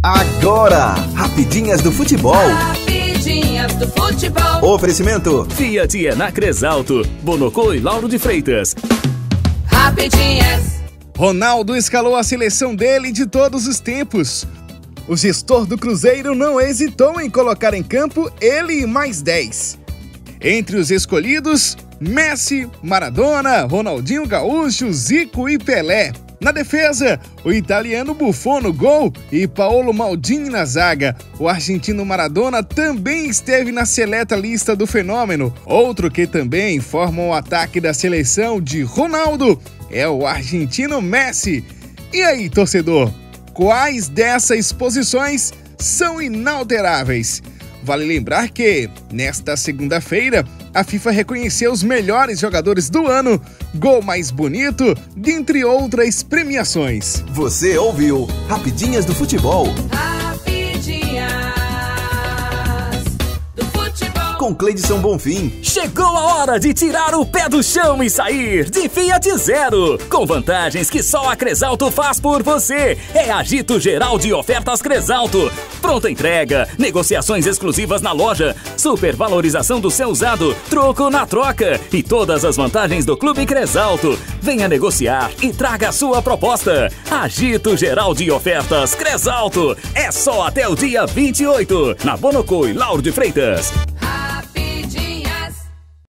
Agora, Rapidinhas do Futebol. Rapidinhas do Futebol. Oferecimento. Fiat é na Cresalto. Bonocô e Lauro de Freitas. Rapidinhas. Ronaldo escalou a seleção dele de todos os tempos. O gestor do Cruzeiro não hesitou em colocar em campo ele e mais 10. Entre os escolhidos, Messi, Maradona, Ronaldinho Gaúcho, Zico e Pelé. Na defesa, o italiano Buffon no gol e Paolo Maldini na zaga. O argentino Maradona também esteve na seleta lista do fenômeno. Outro que também forma o ataque da seleção de Ronaldo é o argentino Messi. E aí, torcedor? Quais dessas posições são inalteráveis? Vale lembrar que, nesta segunda-feira, a FIFA reconheceu os melhores jogadores do ano, gol mais bonito, dentre outras premiações. Você ouviu Rapidinhas do Futebol. Com Cleidson Bonfim. Chegou a hora de tirar o pé do chão e sair de Fiat Zero. Com vantagens que só a Cresalto faz por você. É agito geral de ofertas Cresalto. Pronta entrega, negociações exclusivas na loja, supervalorização do seu usado, troco na troca e todas as vantagens do Clube Cresalto. Venha negociar e traga a sua proposta. Agito geral de ofertas Cresalto. É só até o dia 28. Na Bonocô e Lauro de Freitas.